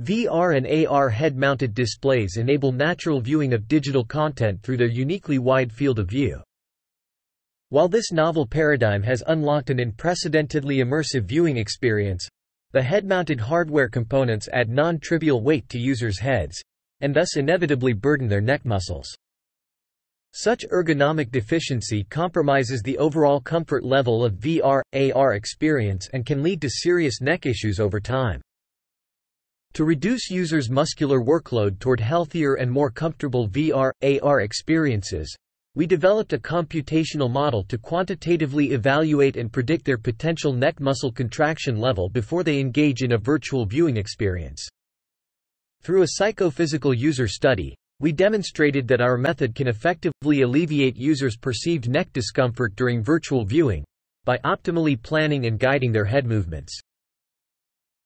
VR and AR head-mounted displays enable natural viewing of digital content through their uniquely wide field of view. While this novel paradigm has unlocked an unprecedentedly immersive viewing experience, the head-mounted hardware components add non-trivial weight to users' heads, and thus inevitably burden their neck muscles. Such ergonomic deficiency compromises the overall comfort level of VR, AR experience and can lead to serious neck issues over time. To reduce users' muscular workload toward healthier and more comfortable VR, AR experiences, we developed a computational model to quantitatively evaluate and predict their potential neck muscle contraction level before they engage in a virtual viewing experience. Through a psychophysical user study, we demonstrated that our method can effectively alleviate users' perceived neck discomfort during virtual viewing by optimally planning and guiding their head movements.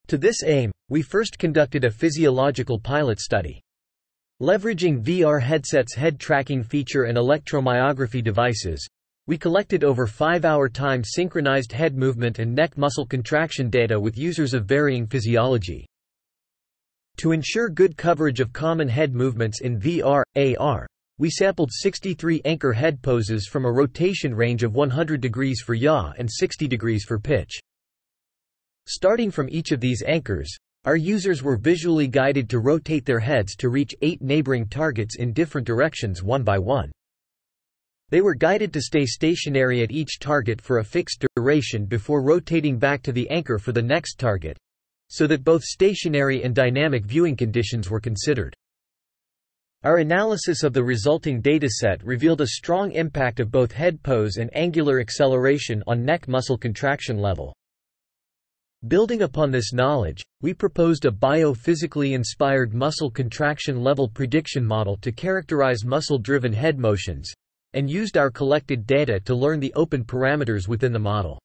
To this aim, we first conducted a physiological pilot study. Leveraging VR headsets head tracking feature and electromyography devices, we collected over 5-hour time synchronized head movement and neck muscle contraction data with users of varying physiology. To ensure good coverage of common head movements in VR, AR, we sampled 63 anchor head poses from a rotation range of 100 degrees for yaw and 60 degrees for pitch. Starting from each of these anchors, our users were visually guided to rotate their heads to reach eight neighboring targets in different directions one by one. They were guided to stay stationary at each target for a fixed duration before rotating back to the anchor for the next target, so that both stationary and dynamic viewing conditions were considered. Our analysis of the resulting dataset revealed a strong impact of both head pose and angular acceleration on neck muscle contraction level. Building upon this knowledge, we proposed a biophysically inspired muscle contraction level prediction model to characterize muscle-driven head motions, and used our collected data to learn the open parameters within the model.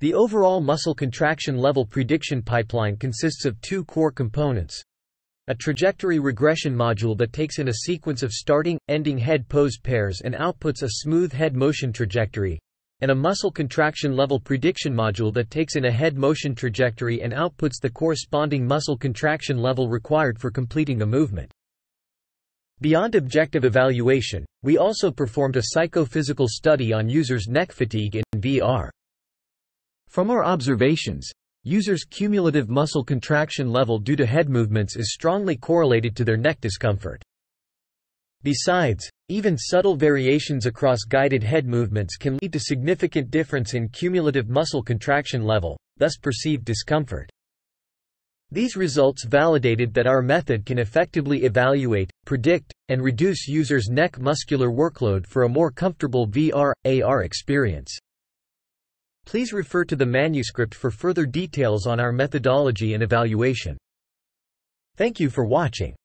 The overall muscle contraction level prediction pipeline consists of two core components. A trajectory regression module that takes in a sequence of starting, ending head pose pairs and outputs a smooth head motion trajectory, and a muscle contraction level prediction module that takes in a head motion trajectory and outputs the corresponding muscle contraction level required for completing the movement. Beyond objective evaluation, we also performed a psychophysical study on users' neck fatigue in VR. From our observations, users' cumulative muscle contraction level due to head movements is strongly correlated to their neck discomfort. Besides, even subtle variations across guided head movements can lead to significant difference in cumulative muscle contraction level, thus perceived discomfort. These results validated that our method can effectively evaluate, predict, and reduce users' neck muscular workload for a more comfortable VR, AR experience. Please refer to the manuscript for further details on our methodology and evaluation. Thank you for watching.